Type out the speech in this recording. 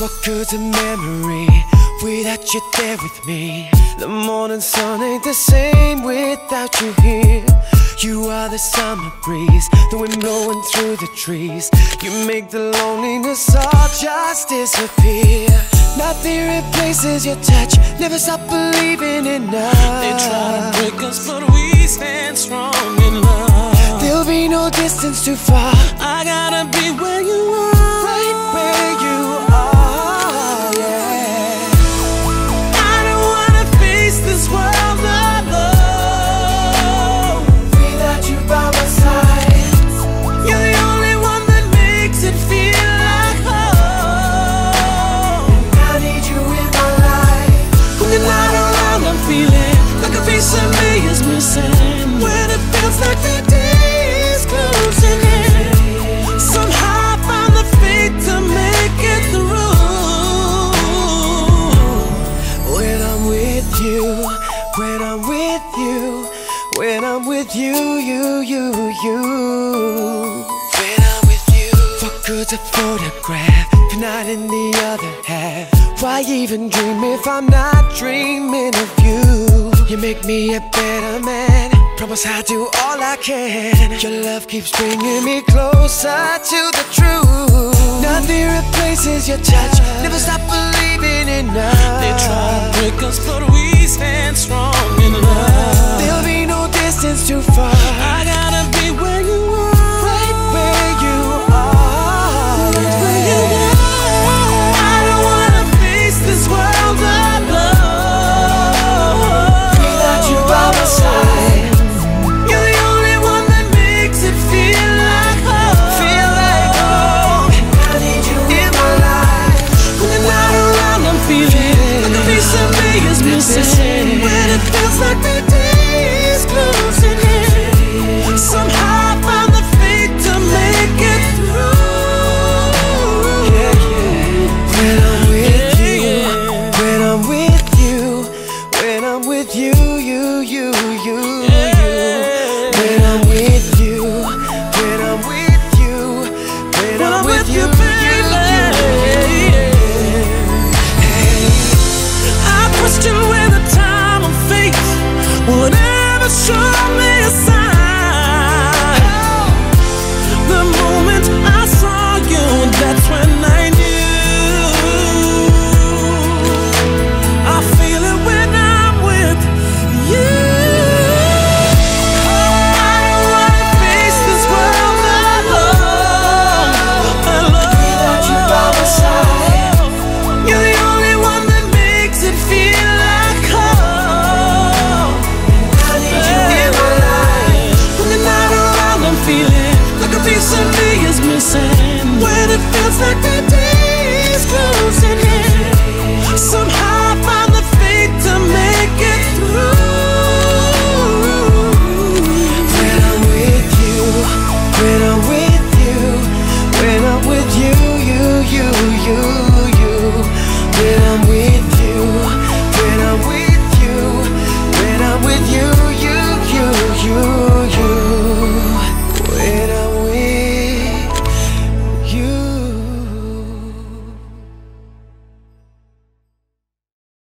What good's a memory without you there with me? The morning sun ain't the same without you here. You are the summer breeze, the wind blowing through the trees. You make the loneliness all just disappear. Nothing replaces your touch, never stop believing in love. They try to break us, but we stand strong in love. There'll be no distance too far. You, when I'm with you, when I'm with you, you, you, you. When I'm with you. What good's a photograph if not in the other half? Why even dream if I'm not dreaming of you? You make me a better man. Promise I'll do all I can. Your love keeps bringing me closer to the truth. Nothing replaces your touch. Never stop believing piece of me is missing. When it feels like the day is closing